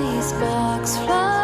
these sparks fly.